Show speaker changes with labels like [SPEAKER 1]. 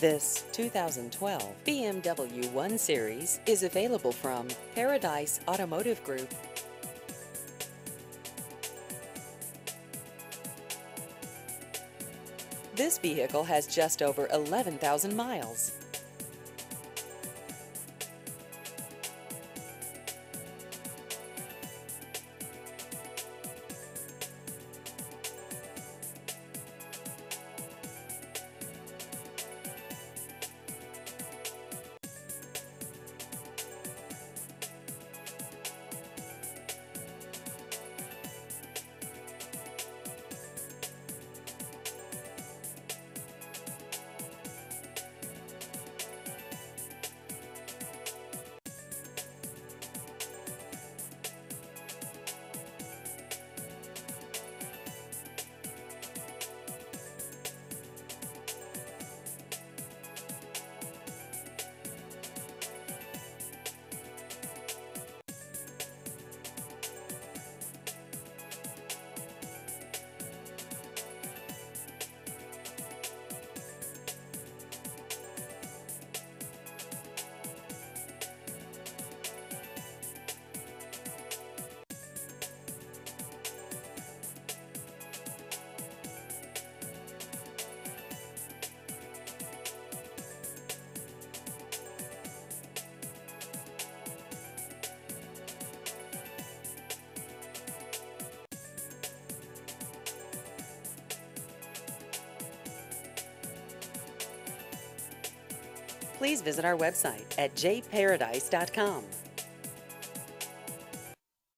[SPEAKER 1] This 2012 BMW 1 Series is available from Paradise Automotive Group. This vehicle has just over 11,000 miles. Please visit our website at jparadise.com.